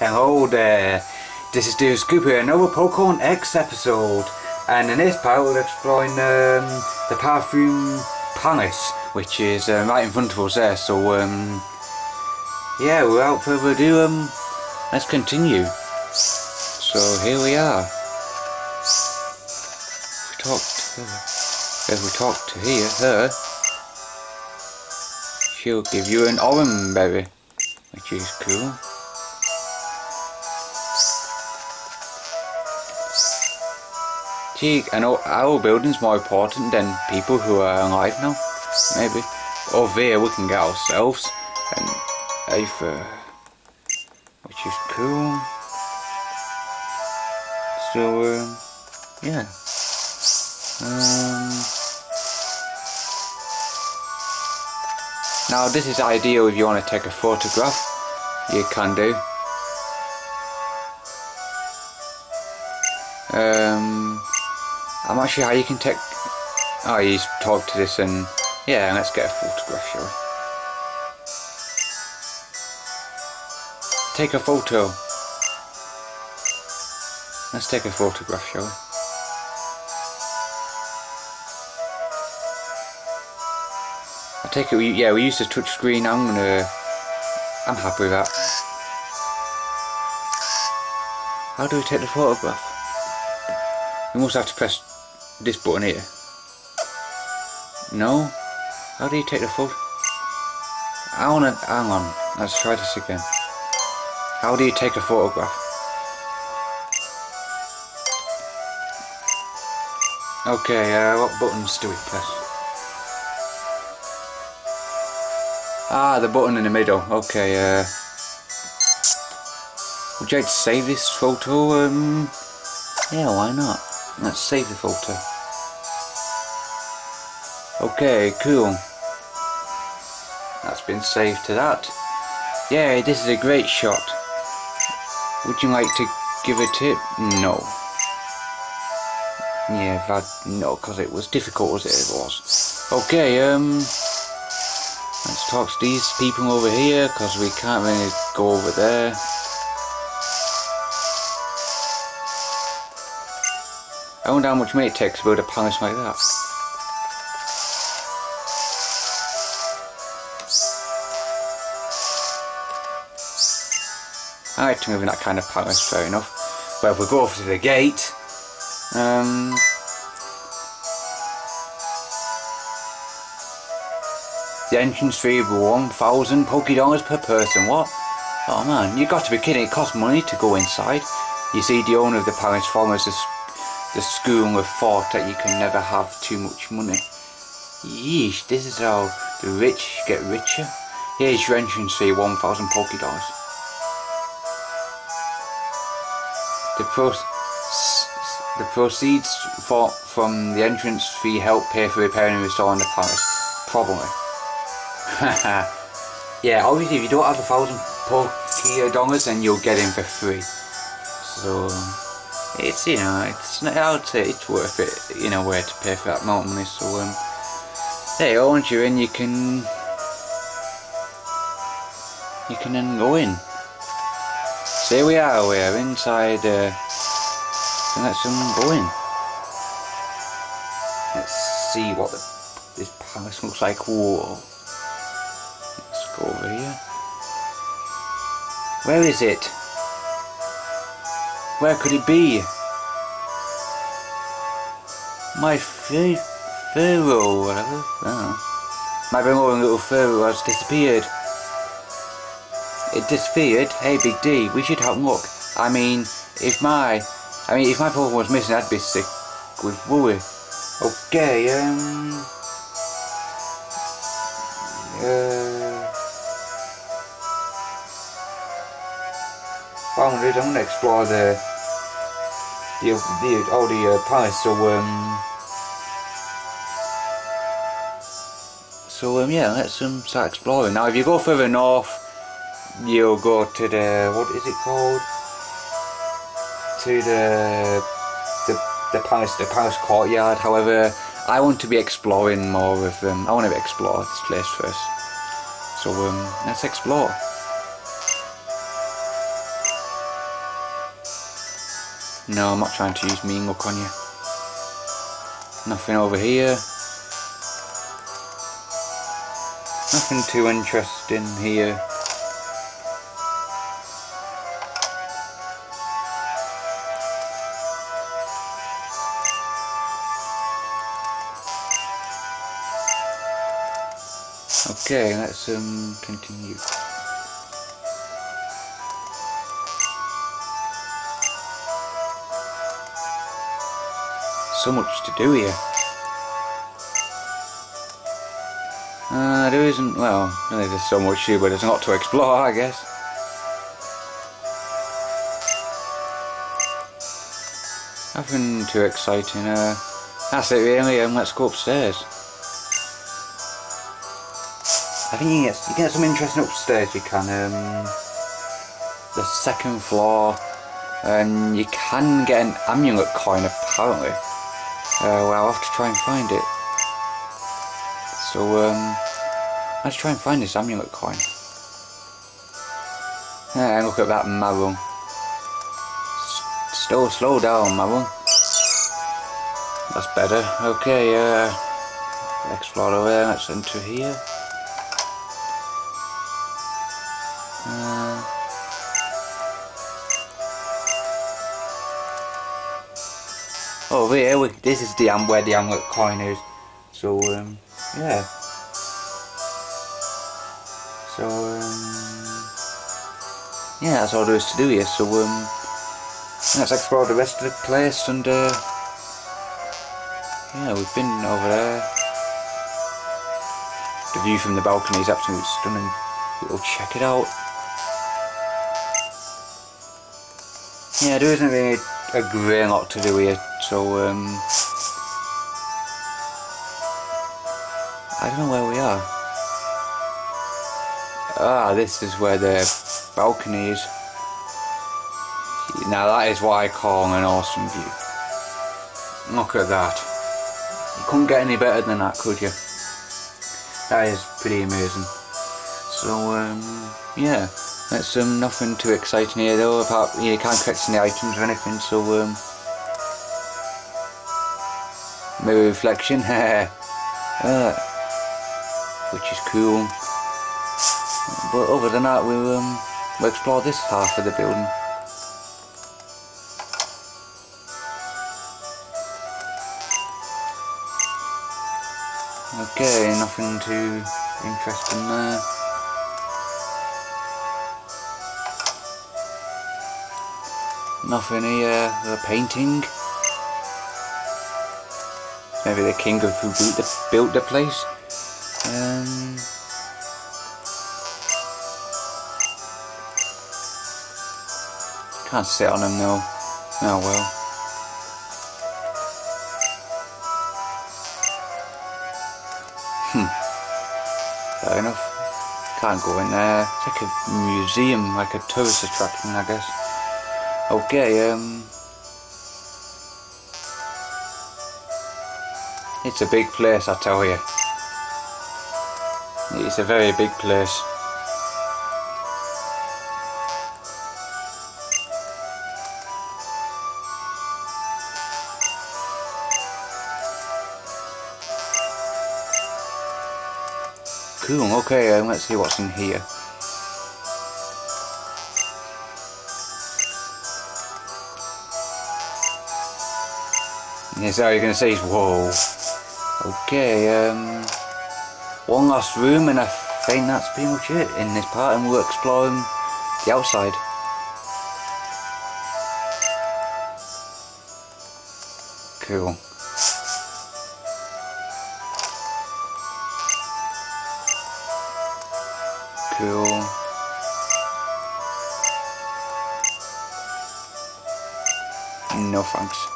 Hello there, this is Davidscoope, another Pokemon X episode, and in this part we're exploring um, the Parfum Palace, which is um, right in front of us there, so um, yeah, without further ado, um, let's continue. So here we are. We talked to her. If we talk to here, her, she'll give you an Oran Berry, which is cool. Gee, I know our building's more important than people who are alive now. Maybe. Over there we can get ourselves an Ether. Which is cool. So, um, yeah. Um, now this is ideal if you want to take a photograph. You can do. Um, I'm not sure how you can take. Oh, you talk to this and yeah, let's get a photograph, shall we? Take a photo. Let's take a photograph, shall we? I take it. We, yeah, we used a touch screen. I'm gonna. I'm happy with that. How do we take the photograph? We must have to press this button here. No? How do you take the photo? I wanna, hang on, let's try this again. How do you take a photograph? Okay, uh, what buttons do we press? Ah, the button in the middle, okay, uh... Would you like to save this photo? Um, yeah, why not? Let's save the photo. Okay, cool. That's been saved to that. Yeah, this is a great shot. Would you like to give a tip? No. Yeah, that, no, because it was difficult as it was. Okay, um, let's talk to these people over here, because we can't really go over there. I wonder how much money it takes to build a palace like that. I like to move in that kind of palace, fair enough. Well, if we go over to the gate, um, the entrance fee will be 1,000 Poké dollars per person. What? Oh man, you got to be kidding, it costs money to go inside. You see, the owner of the palace follows the, the school of thought that you can never have too much money. Yeesh, this is how the rich get richer. Here's your entrance fee, 1,000 Poké dollars. Pro the proceeds for, from the entrance fee help pay for repairing and restoring the palace. Probably. yeah, obviously if you don't have a thousand Poké dollars then you'll get in for free. So it's you know it's not I would say it's worth it you know where to pay for that amount of money. So um, hey, once you're in you can you can then go in. So here we are, we are inside, uh, let's um, go in. Let's see what the, this palace looks like. Whoa. Let's go over here. Where is it? Where could it be? My Furfrou, whatever. Oh. My Bermudan little Furfrou has disappeared. It disappeared? Hey Big D, we should have look. I mean, if my... I mean, if my Pokemon was missing, I'd be sick with worry. Okay, um... Uh... Do is I'm gonna explore the... The, the, all the uh, palace, so, um... So, um, yeah, let's um, start exploring. Now, if you go further north, you'll go to the what is it called to the the the palace the palace courtyard however I want to be exploring more of them I want to explore this place first so um let's explore No, I'm not trying to use mean look on you. Nothing over here. Nothing too interesting here. Okay, let's um continue. So much to do here. Uh, there isn't, well, there's so much here, but there's not to explore, I guess. Nothing too exciting, uh, that's it really, um, let's go upstairs. I think you get, some interesting upstairs, you can, um, the second floor, and you can get an amulet coin apparently. Uh, well, I'll have to try and find it. So, um, let's try and find this amulet coin. And look at that marrow. Still slow down, marrow. That's better. Okay, uh, explore away, let's enter here. Over here, we, this is the where the amulet coin is. So, um, yeah. So, um, yeah, that's all there is to do here. So, um, let's explore the rest of the place and, uh, yeah, we've been over there. The view from the balcony is absolutely stunning. We'll check it out. Yeah, there isn't really a great lot to do here, so um, I don't know where we are. Ah, this is where the balcony is. Now that is what I call an awesome view. Look at that. You couldn't get any better than that, could you? That is pretty amazing. So, um, yeah. That's um, nothing too exciting here though, apart you can't collect any items or anything, so um, mirror reflection, uh, which is cool. But other than that, we um, we'll explore this half of the building. Okay, nothing too interesting there. Nothing here, a painting. Maybe the king of who built the, built the place. Um, can't sit on him though. Oh well. Hmm. Fair enough. Can't go in there. It's like a museum, like a tourist attraction, I guess. Okay, um... It's a big place, I tell you. It's a very big place. Cool, okay, um, let's see what's in here. Yeah, so you're going to say, is, whoa. Okay, um, one last room and I think that's pretty much it in this part and we're exploring the outside. Cool. Cool. No thanks.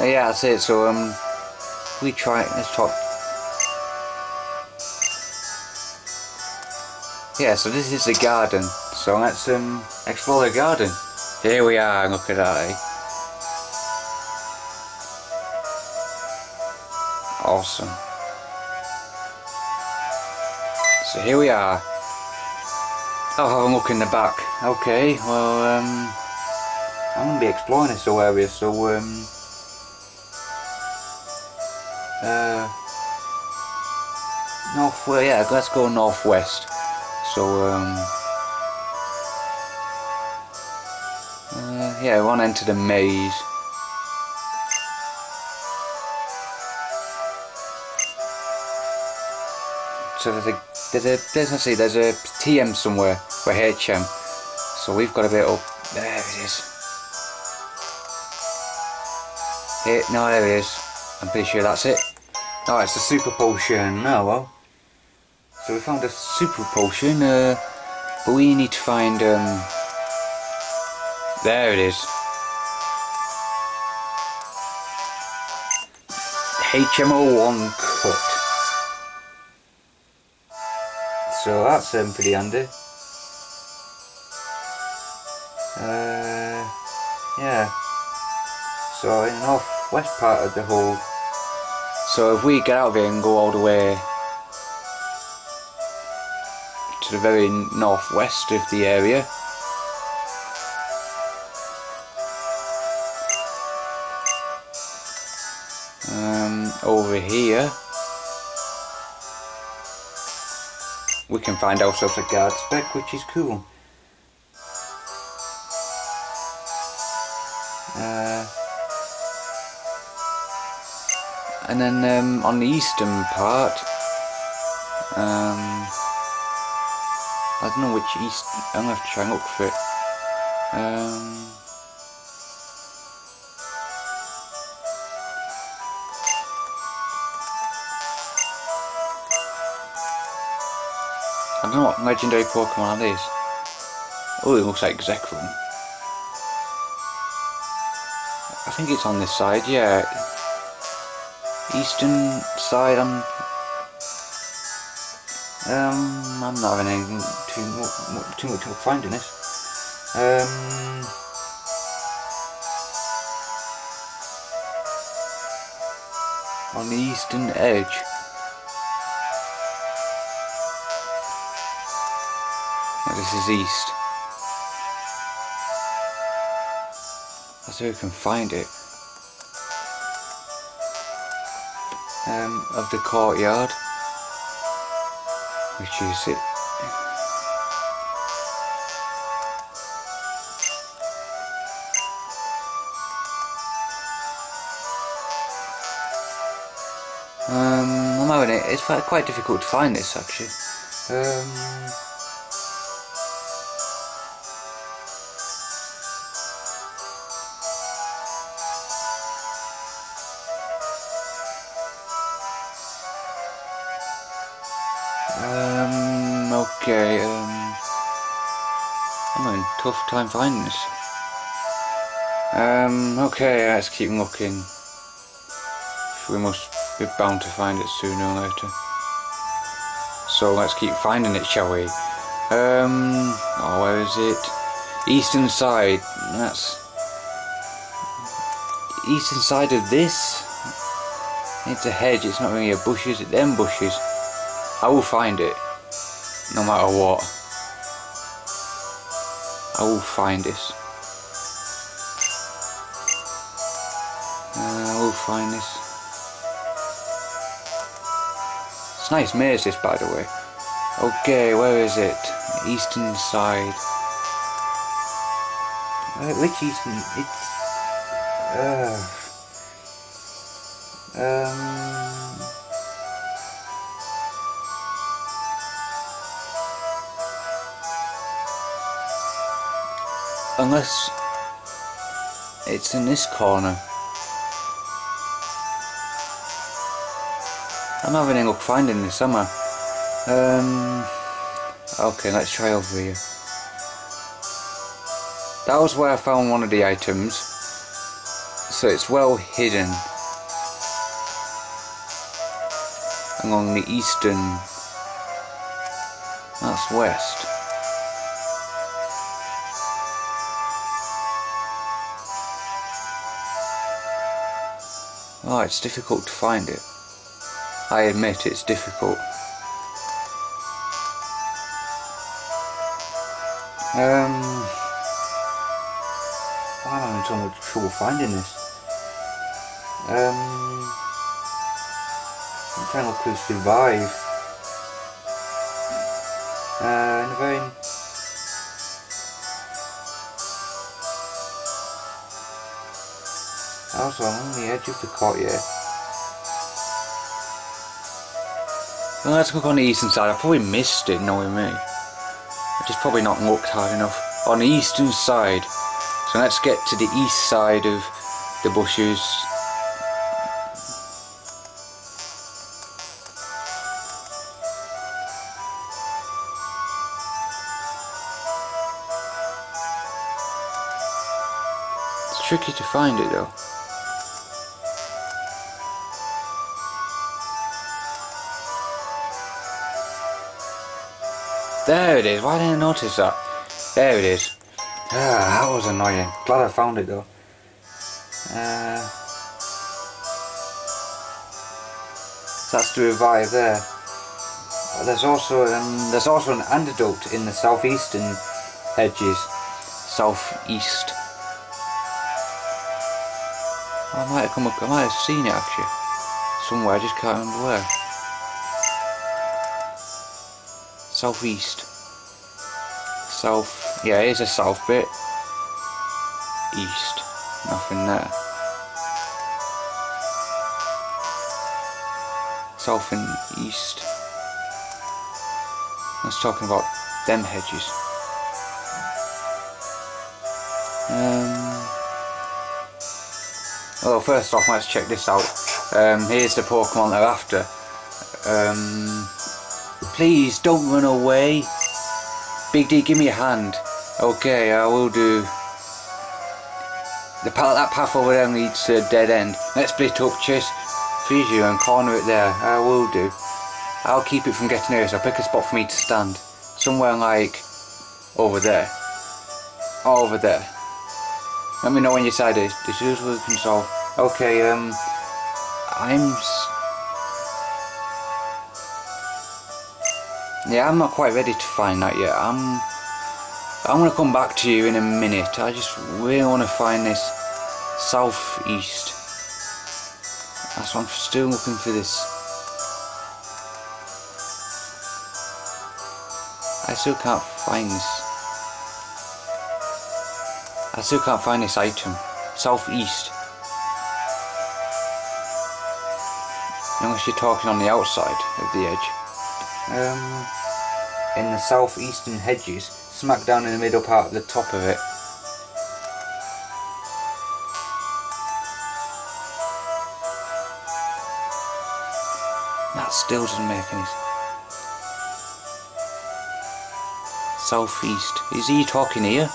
Yeah, that's it. So um, we try. Let's talk. Yeah, so this is the garden. So let's um explore the garden. Here we are. Look at that. Eh? Awesome. So here we are. I'll have a look in the back. Okay, well, um, I'm going to be exploring this whole area, so um, uh, north. Well, yeah, let's go northwest. So um, uh, yeah, we want to enter the maze. So there's a there's a there's let's see there's a TM somewhere for HM. So we've got a bit up. There it is. Here, no, there it is. I'm pretty sure that's it. Oh, it's the super potion. Oh well. So we found a super potion, uh, but we need to find. Um, there it is. HM01 cut. So that's um, pretty handy. Uh, yeah. So in northwest part of the hole. So if we get out of here and go all the way to the very northwest of the area. Um, over here. we can find ourselves a guard spec which is cool. And then um, on the eastern part, um, I don't know which east, I'm going to have to try and look for it. Um, I don't know what legendary Pokemon that is. Oh, it looks like Zekrom. I think it's on this side, yeah. Eastern side, I'm... Um, I'm not having anything too, too much trouble finding this. Um... On the eastern edge. This is east. Let's see if we can find it. Um, of the courtyard. Which is it. Um, I'm having it. It's quite difficult to find this actually. Um, tough time finding this. Um, okay, let's keep looking. We must be bound to find it sooner or later. So let's keep finding it, shall we? Um, oh, where is it? Eastern side, that's... Eastern side of this? It's a hedge, it's not really a bush, is it? Them bushes. I will find it, no matter what. I will find this. Uh, I will find this. It's nice maze this by the way. Okay, where is it? Eastern side. Uh, which eastern? It's... Uh, um... Unless it's in this corner. I'm having a look finding this, am I? Um, okay, let's try over here. That was where I found one of the items. So it's well hidden. Along the eastern... That's west. Oh, it's difficult to find it. I admit it's difficult. Um, I'm having much trouble finding this. Um, I'm trying to survive. Uh, in very Also, I'm on the edge of the courtyard. Well, let's look on the eastern side. I probably missed it, knowing me. I just probably not looked hard enough. On the eastern side. So let's get to the east side of the bushes. It's tricky to find it though. There it is. Why didn't I notice that? There it is. Ah, that was annoying. Glad I found it though. Uh, that's the revive there. There's also um, there's also an antidote in the southeastern hedges, southeast. I might have come, I might have seen it actually somewhere. I just can't remember where. Southeast. South. Yeah, it is a south bit. East. Nothing there. South and east. That's talking about them hedges. Um, well, first off, let's check this out. Um, here's the Pokemon they're after. Um, Please don't run away. Big D, give me a hand. Okay, I will do. The path, that path over there leads to a dead end. Let's split up, chase you and corner it there. I will do. I'll keep it from getting here, so pick a spot for me to stand. Somewhere like over there. Over there. Let me know when you decide it. This is what we can solve. Okay, um, I'm Yeah, I'm not quite ready to find that yet. I'm I'm gonna come back to you in a minute. I just really want to find this southeast. That's why I'm still looking for this. I still can't find this. I still can't find this item. Southeast. Unless you're talking on the outside of the edge. Um, in the southeastern hedges, smack down in the middle part of the top of it. That still doesn't make any Southeast. Is he talking here?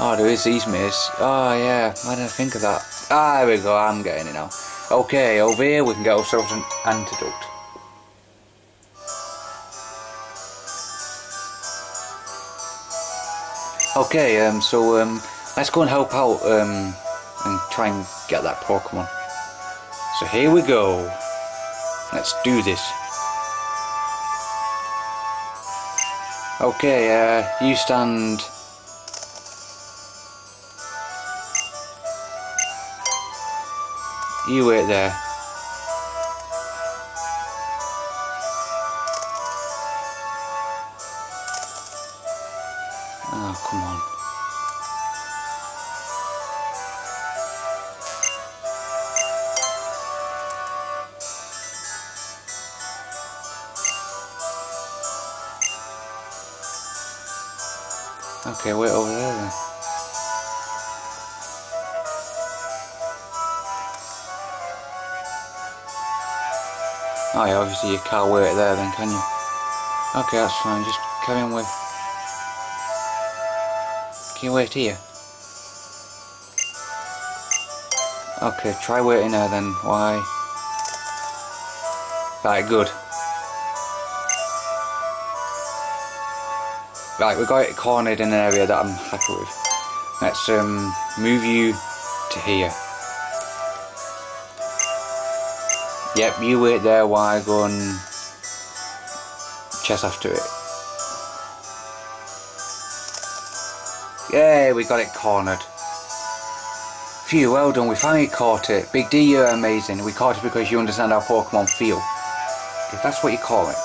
Oh, there is these mates. Oh, yeah. Why did I think of that? Ah, there we go. I'm getting it now. Okay, over here we can get ourselves an antidote. Okay, um, so um, let's go and help out um, and try and get that Pokemon. So here we go. Let's do this. Okay, uh, you stand... You wait there. Can't wait there then, can you? Okay, that's fine, just carry on with... Can you wait here? Okay, try waiting there then, why? Right, good. Right, we got it cornered in an area that I'm happy with. Let's um, move you to here. Yep, you wait there while I go and chase after it. Yeah, we got it cornered. Phew, well done, we finally caught it. Big D, you're amazing. We caught it because you understand how Pokemon feel. If that's what you call it.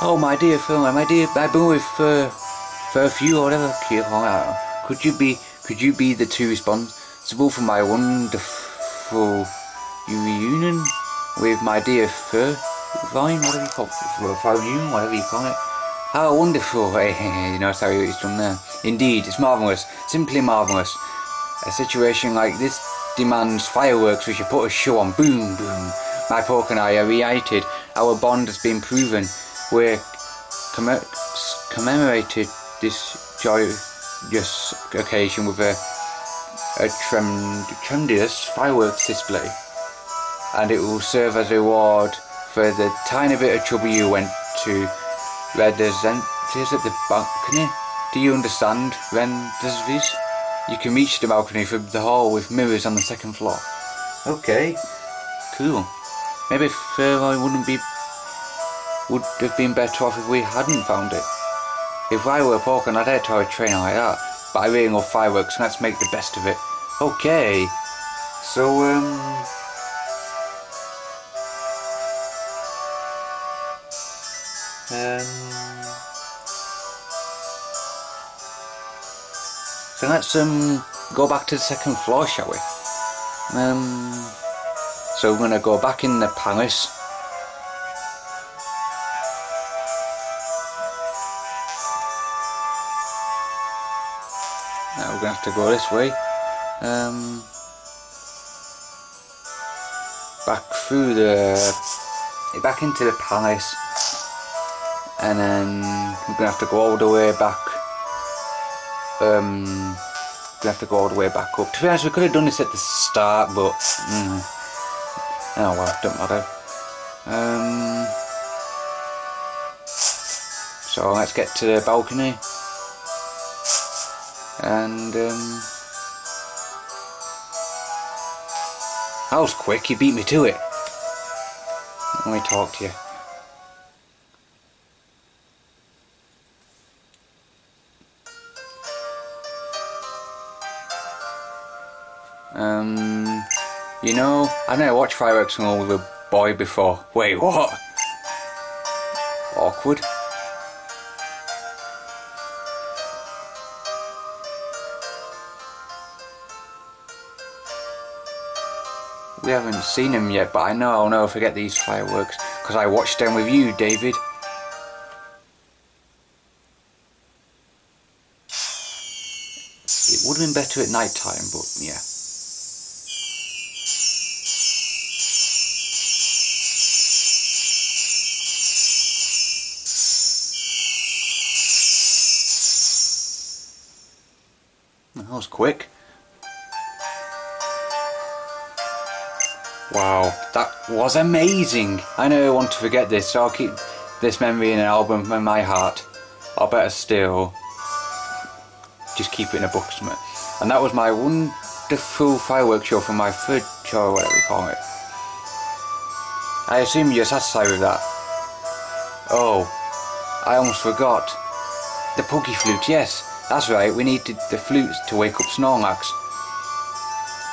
Oh, my dear Phil, my dear, I've been with uh, for a few or whatever it. Could you be, could you be the two responsible for my wonderful reunion with my dear Fur Vine, whatever you call it, Reunion, whatever you call it. How wonderful, eh, you know, how it's done there. Indeed, it's marvellous, simply marvellous. A situation like this demands fireworks, we should put a show on, boom, boom. My pork and I are reunited, our bond has been proven. We're comm commemorated this joyous occasion with a, a trem tremendous fireworks display. And it will serve as a reward for the tiny bit of trouble you went to representatives at the balcony. Do you understand, representatives? You can reach the balcony from the hall with mirrors on the second floor. Okay, cool. Maybe Fairlight wouldn't be would have been better off if we hadn't found it. If I were a pork and I'd head to a train like that, but I really love fireworks and let's make the best of it. Okay, so. Um... let's um go back to the second floor, shall we? Um, so we're gonna go back in the palace. Now we're gonna have to go this way. Um, back through the back into the palace, and then we're gonna have to go all the way back um, we have to go all the way back up. To be honest, we could have done this at the start, but mm, oh well, don't matter. Um, so let's get to the balcony, and um, that was quick. You beat me to it. Let me talk to you. I never watched fireworks and all with a boy before. Wait, what? Awkward. We haven't seen him yet, but I know I'll never forget these fireworks because I watched them with you, David. It would have been better at night time, but yeah. That was quick. Wow, that was amazing. I never want to forget this, so I'll keep this memory in an album in my heart. Or better still, just keep it in a book somewhere. And that was my wonderful fireworks show for my third show, whatever you call it. I assume you're satisfied with that. Oh, I almost forgot. The Poké Flute, yes. That's right, we needed the flutes to wake up Snorlax.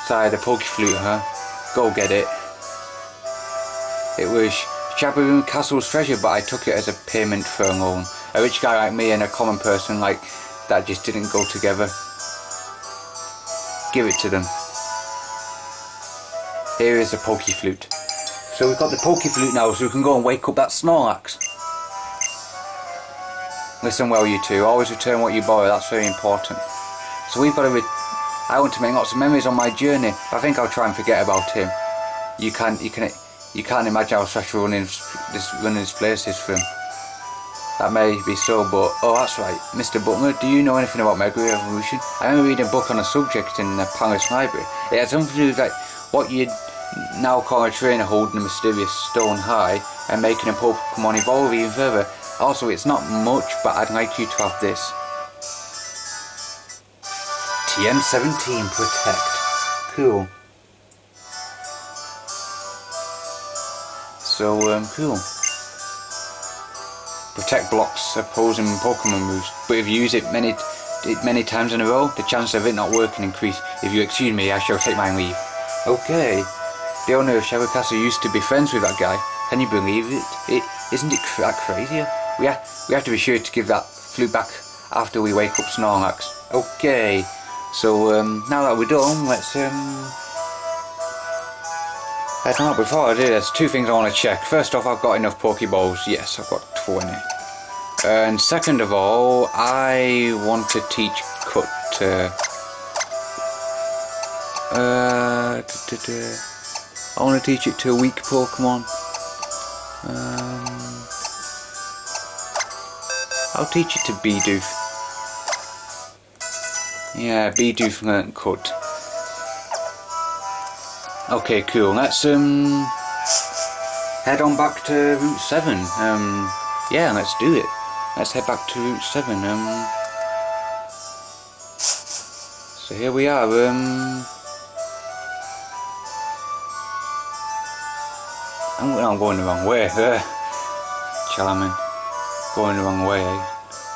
Sorry, the Poké Flute, huh? Go get it. It was Shabboneau Castle's treasure, but I took it as a payment for a loan. A rich guy like me and a common person like that just didn't go together. Give it to them. Here is the Poké Flute. So we've got the Poké Flute now, so we can go and wake up that Snorlax. Listen well, you two. Always return what you borrow. That's very important. So we've got to. I want to make lots of memories on my journey. But I think I'll try and forget about him. You can't. You can. You can't imagine how special running this running this place is for him. That may be so, but oh, that's right, Mr. Butler. Do you know anything about Mega Evolution? I remember reading a book on a subject in the Palace Library. It had something to do with like what you'd now call a trainer holding a mysterious stone high and making a Pokemon evolve even further. Also, it's not much, but I'd like you to have this. TM17 Protect. Cool. So, um, cool. Protect blocks opposing Pokemon moves, but if you use it many it many times in a row, the chance of it not working increase. If you excuse me, I shall take my leave. Okay. The owner of Shower Castle used to be friends with that guy. Can you believe it? It isn't it that crazy? We have, we have to be sure to give that flute back after we wake up Snorlax. Okay. So um, now that we're done, let's um, head on. Before I do, there's two things I want to check. First off, I've got enough Pokeballs. Yes, I've got 20. And second of all, I want to teach Cut. Uh, da, da, da. I want to teach it to a weak Pokemon. Um, I'll teach it to Bidoof. Yeah, Bidoof learnt Cut. Okay, cool. Let's um head on back to Route 7. Um, yeah, let's do it. Let's head back to Route 7. Um, so here we are. Um, I'm, going the wrong way. Uh, Charming. Going the wrong way, eh?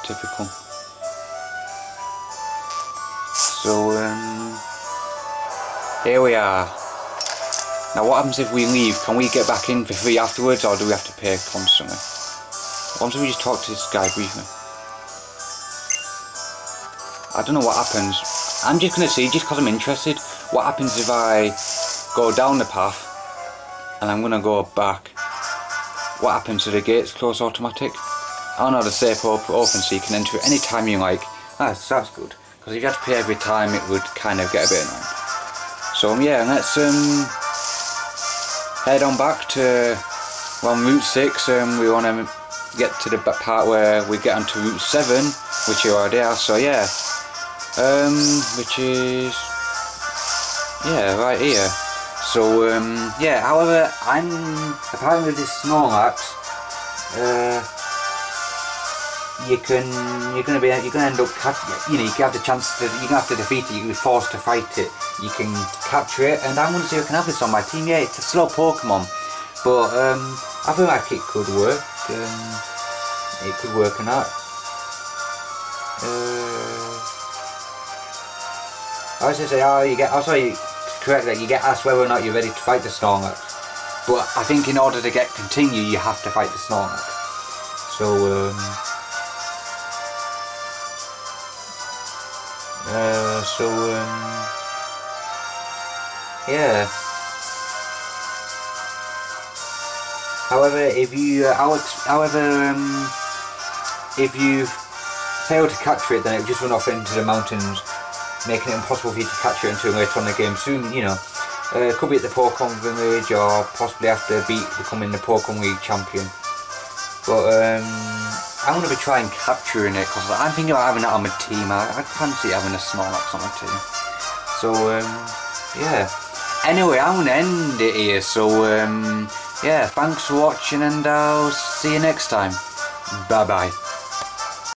Typical. So, um, here we are. Now what happens if we leave? Can we get back in for free afterwards or do we have to pay constantly? Why don't we just talk to this guy briefly? I don't know what happens. I'm just going to see, just because I'm interested, what happens if I go down the path and I'm going to go back. What happens to the gates close automatic? Oh no, the safe op open so you can enter it any time you like. Ah, that's good. Because if you had to pay every time it would kind of get a bit annoying. So um, yeah, let's um, head on back to well, Route 6. Um, we want to get to the part where we get onto Route 7, which you already are, so yeah. Um, which is, yeah, right here. So, um, yeah, however, I'm, apparently this Snorlax, uh, you can, you're gonna be, you're gonna end up, you know, you can have the chance to, you're gonna have to defeat it, you're be forced to fight it, you can capture it, and I'm gonna see if I can have this on my team, yeah, it's a slow Pokemon, but, um, I feel like it could work, um, it could work or not. Uh, I was to say, oh, you get, oh, sorry, correct that you get asked whether or not you're ready to fight the Snorlax. But I think in order to get continue, you have to fight the Snorlax. So, um, uh, so, um, yeah. However, if you, uh, Alex, however, um, if you fail to capture it, then it just run off into the mountains, making it impossible for you to capture it until later on the game. Soon, you know, uh, could be at the Pokemon Village or possibly after beat becoming the Pokemon League champion. But um, I'm going to be trying capturing it because I'm thinking about having it on my team. I, I fancy having a Snorlax on my team. So um, yeah. Anyway, I'm going to end it here. So um, yeah, thanks for watching and I'll see you next time. Bye bye.